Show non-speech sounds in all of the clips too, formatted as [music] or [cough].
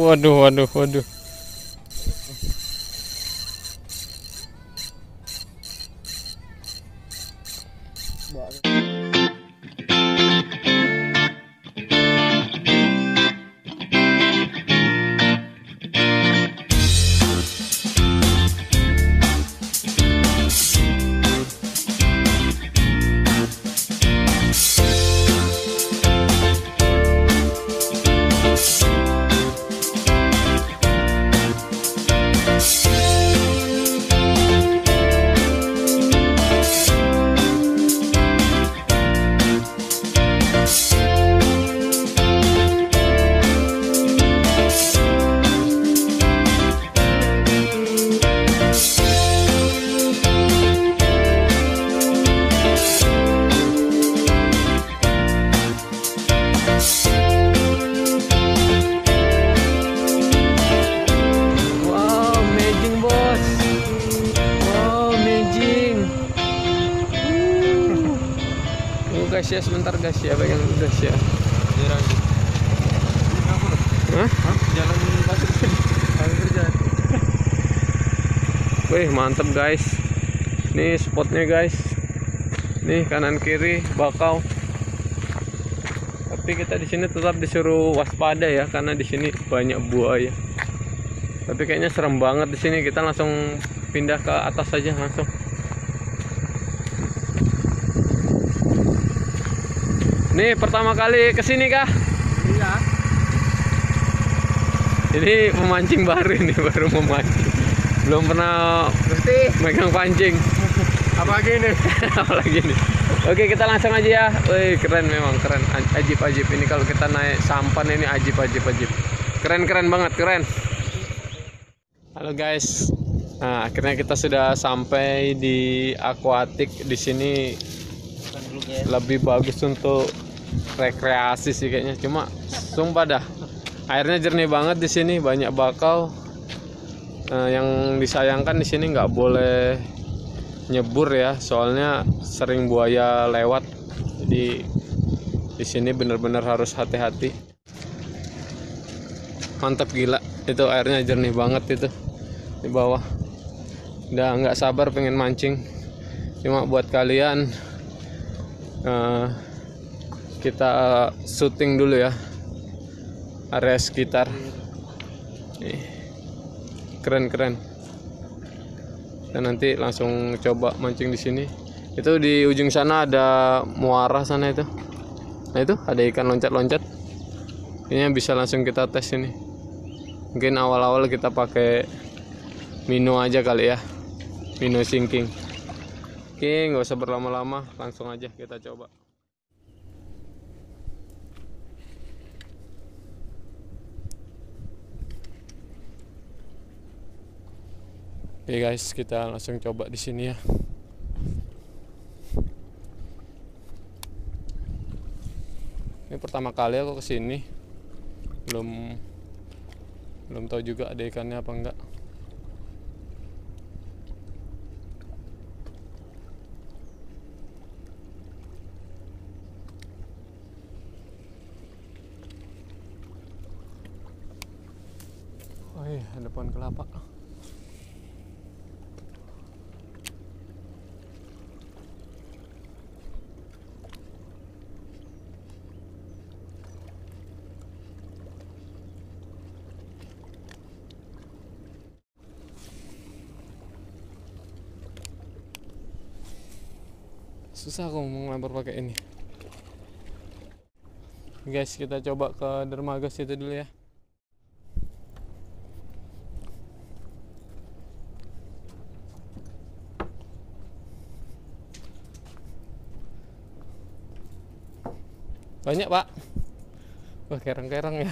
Waduh, waduh, waduh. Ya, sebentar guys ya, pegang guys ya. Hah? Jalan pasir. [laughs] Wih, mantep guys. Nih spotnya guys. Nih kanan kiri bakau. Tapi kita di sini tetap disuruh waspada ya karena di sini banyak buaya. Tapi kayaknya serem banget di sini. Kita langsung pindah ke atas saja langsung. Nih pertama kali ke sini kah? Iya. Ini pemancing baru ini baru memancing. Belum pernah Berarti megang pancing. apa lagi ini? [laughs] apalagi nih oke kita langsung aja ya Wih keren memang keren Aj- ajib ajib ini kalau kita naik sampan ini ajib ajib ajib keren keren banget keren halo guys nah akhirnya kita sudah sampai di aquatic di sini lebih bagus untuk rekreasi sih kayaknya. Cuma sumpah dah airnya jernih banget di sini banyak bakau. Nah, yang disayangkan di sini nggak boleh nyebur ya soalnya sering buaya lewat. Jadi di sini benar-benar harus hati-hati. Mantap gila itu airnya jernih banget itu di bawah. Udah nggak sabar pengen mancing. Cuma buat kalian eh, kita syuting dulu ya. Area sekitar. Nih. keren keren. Dan nanti langsung coba mancing di sini. Itu di ujung sana ada muara sana itu. Nah itu ada ikan loncat-loncat. Ini bisa langsung kita tes ini. Mungkin awal-awal kita pakai mino aja kali ya. Mino sinking. Oke nggak usah berlama-lama. Langsung aja kita coba Oke guys, kita langsung coba di sini ya. Ini pertama kali aku ke sini, belum belum tahu juga ada ikannya apa enggak. Oh iya, ada pohon kelapa. Susah aku mau ngelempar pakai ini. Guys kita coba ke dermaga situ dulu ya. Banyak pak. Wah kerang-kerang ya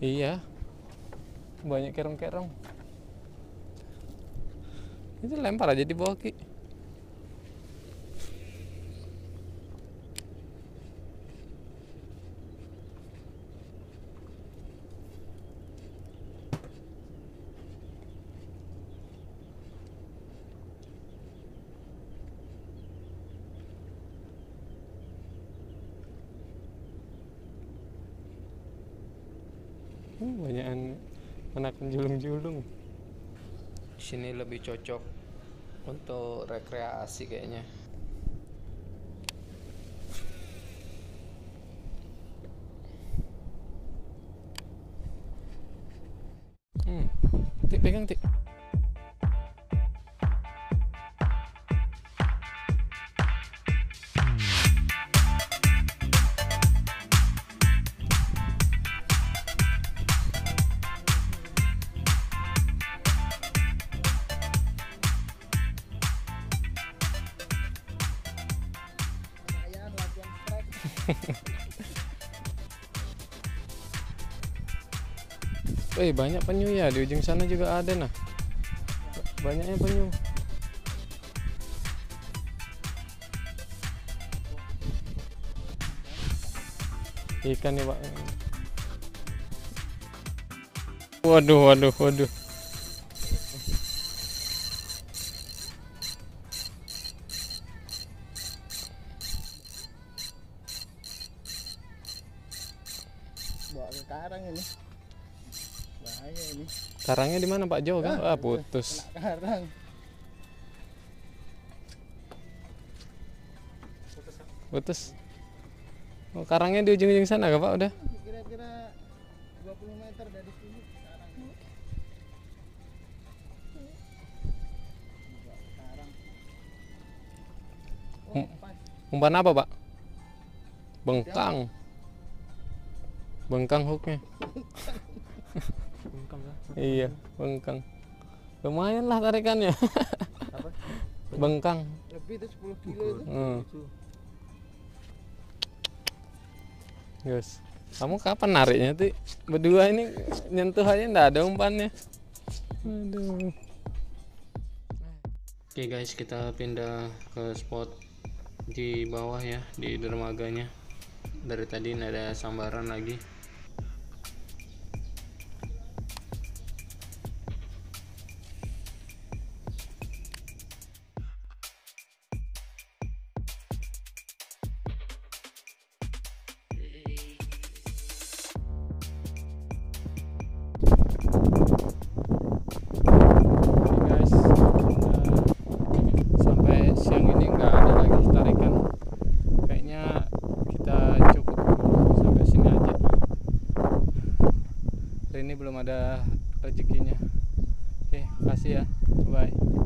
Iya. Banyak kerong-kerong. Itu lempar aja di bawah Ki. Uh, banyakan anak julung-julung. Sini lebih cocok untuk rekreasi kayaknya. Hmm. Tik pegang tik. Wih banyak penyu ya di ujung sana juga ada nah. Banyaknya penyu. Ikan nih pak. Waduh, waduh, waduh. Bawa ke karang ini. Bahaya ini. Karangnya di mana Pak Jo? Ah, putus. Kena karang. Putus. Oh, karangnya di ujung-ujung sana kah Pak udah? Kira-kira 20 meter dari sini karang. Oh, Hmm. Umpan apa Pak? Bengkang. Bengkang hooknya. Bengkang lah. Iya, bengkang. Lumayan lah tarikannya. Apa? bengkang. Lebih itu 10 kilo itu. Hmm. Itu. Yes. Kamu kapan nariknya Ti? Berdua ini nyentuh aja ndak ada umpannya. Aduh. Oke guys, kita pindah ke spot di bawah ya, di dermaganya. Dari tadi ada sambaran lagi. ini belum ada rezekinya. Oke kasih ya. Bye.